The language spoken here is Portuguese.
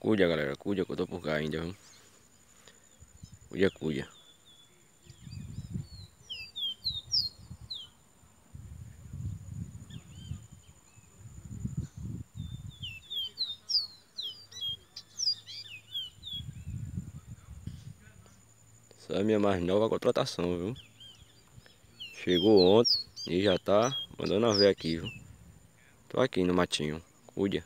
Cuida, galera. Cuida que eu tô por cá ainda, viu? Cuida, cuida. Essa é a minha mais nova contratação, viu? Chegou ontem e já tá mandando a ver aqui, viu? Tô aqui no matinho. Cuida.